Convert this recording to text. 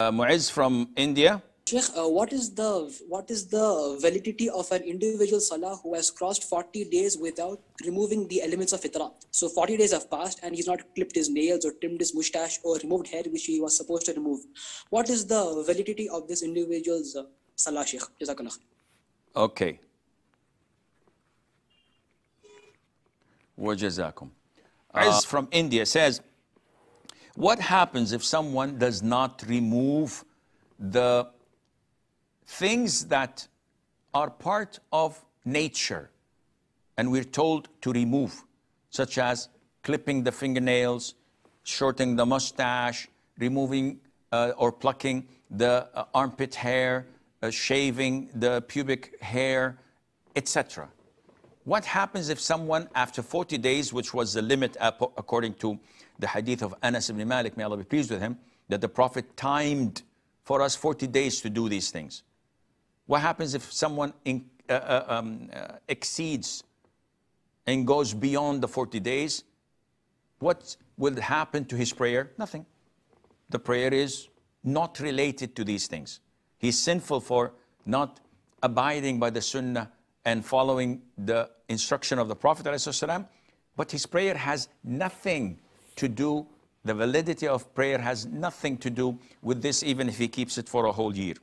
Uh, Muiz from India. Sheikh, uh, what is the what is the validity of an individual salah who has crossed 40 days without removing the elements of fitra? So 40 days have passed and he's not clipped his nails or trimmed his mustache or removed hair which he was supposed to remove. What is the validity of this individual's uh, salah, Sheikh? Jazakallah. Okay. Wajazakum. Muiz from India says, what happens if someone does not remove the things that are part of nature and we're told to remove, such as clipping the fingernails, shortening the mustache, removing uh, or plucking the uh, armpit hair, uh, shaving the pubic hair, etc. What happens if someone, after 40 days, which was the limit according to the hadith of Anas ibn Malik, may Allah be pleased with him, that the Prophet timed for us 40 days to do these things? What happens if someone in, uh, uh, um, uh, exceeds and goes beyond the 40 days? What will happen to his prayer? Nothing. The prayer is not related to these things. He's sinful for not abiding by the sunnah and following the instruction of the Prophet, ﷺ, but his prayer has nothing to do, the validity of prayer has nothing to do with this, even if he keeps it for a whole year.